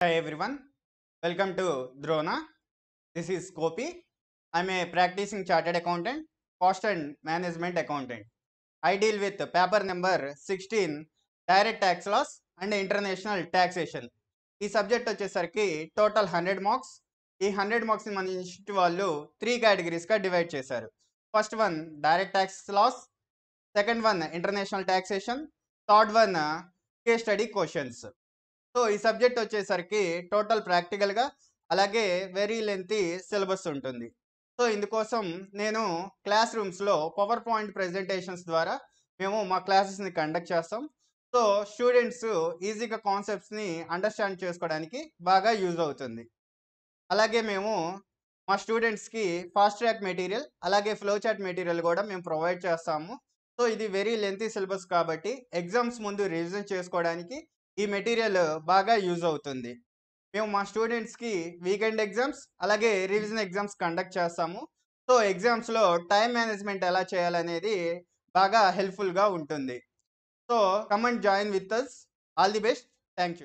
Hi everyone, welcome to Drona. This is Kopi. I'm a practicing chartered accountant, cost and management accountant. I deal with paper number 16 direct tax laws and international taxation. ఈ subject వచ్చేసరికి total hundred marks ఈ hundred marks మన institute వాళ్ళు three కేటగిరీస్గా divide చేశారు first one direct tax laws second one international taxation third one case study questions so ఈ subject వచ్చేసరికి total ప్రాక్టికల్గా అలాగే వెరీ లెంతీ సిలబస్ ఉంటుంది. సో ఇందుకోసం నేను క్లాస్ రూమ్స్లో పవర్ పాయింట్ ప్రెజెంటేషన్స్ ద్వారా మేము మా క్లాసెస్ని కండక్ట్ చేస్తాం. సో స్టూడెంట్స్ ఈజీగా కాన్సెప్ట్స్ని అండర్స్టాండ్ చేసుకోవడానికి బాగా యూజ్ అవుతుంది. అలాగే మేము మా స్టూడెంట్స్కి ఫాస్ట్ ట్రాక్ మెటీరియల్ అలాగే ఫ్లో చాట్ మెటీరియల్ కూడా మేము ప్రొవైడ్ చేస్తాము. సో ఇది వెరీ లెంతీ సిలబస్ కాబట్టి ఎగ్జామ్స్ ముందు రివిజన్ చేసుకోవడానికి ఈ మెటీరియల్ బాగా యూజ్ అవుతుంది. మేము మా స్టూడెంట్స్కి వీకెండ్ ఎగ్జామ్స్ అలాగే రివిజన్ ఎగ్జామ్స్ కండక్ట్ చేస్తాము. సో ఎగ్జామ్స్లో టైం మేనేజ్మెంట్ ఎలా చేయాలనేది బాగా హెల్ప్ఫుల్గా ఉంటుంది. So comment join with us all the best. Thank you